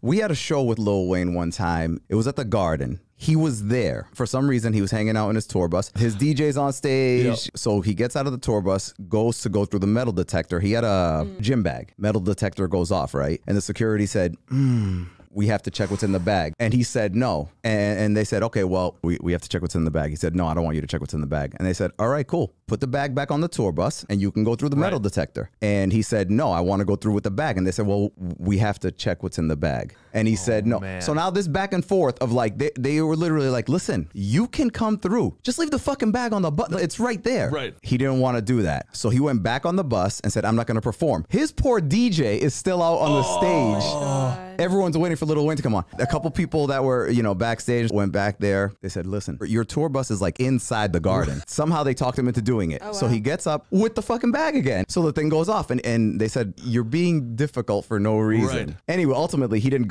We had a show with Lil Wayne one time. It was at the Garden. He was there. For some reason, he was hanging out in his tour bus. His DJ's on stage. Yep. So he gets out of the tour bus, goes to go through the metal detector. He had a gym bag. Metal detector goes off, right? And the security said, "Hmm, we have to check what's in the bag. And he said no. And, and they said, okay, well, we, we have to check what's in the bag. He said, no, I don't want you to check what's in the bag. And they said, all right, cool. Put the bag back on the tour bus and you can go through the metal detector. And he said, no, I want to go through with the bag. And they said, well, we have to check what's in the bag. And he said, oh, no. man. So now this back and forth of like, they, they were literally like, listen, you can come through. Just leave the fucking bag on the bus. It's right there. Right. He didn't want to do that. So he went back on the bus and said, I'm not going to perform. His poor DJ is still out on the oh. stage. Oh Everyone's waiting for Little Wayne to come on. A couple people that were, you know, backstage went back there. They said, listen, your tour bus is like inside the garden. Somehow they talked him into doing it. Oh, so wow. he gets up with the fucking bag again. So the thing goes off. And, and they said, you're being difficult for no reason. Right. Anyway, ultimately, he didn't